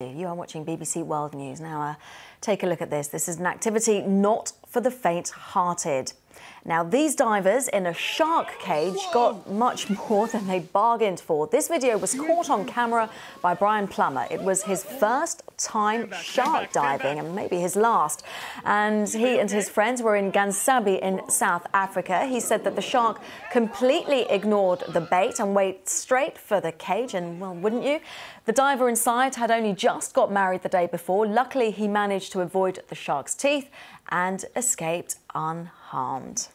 You are watching BBC World News. Now, uh, take a look at this. This is an activity not for the faint-hearted. Now, these divers in a shark cage got much more than they bargained for. This video was caught on camera by Brian Plummer. It was his first time shark diving and maybe his last. And he and his friends were in Gansbaai in South Africa. He said that the shark completely ignored the bait and went straight for the cage. And well, wouldn't you? The diver inside had only just got married the day before. Luckily, he managed to avoid the shark's teeth and escaped unharmed.